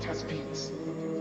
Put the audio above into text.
it has been.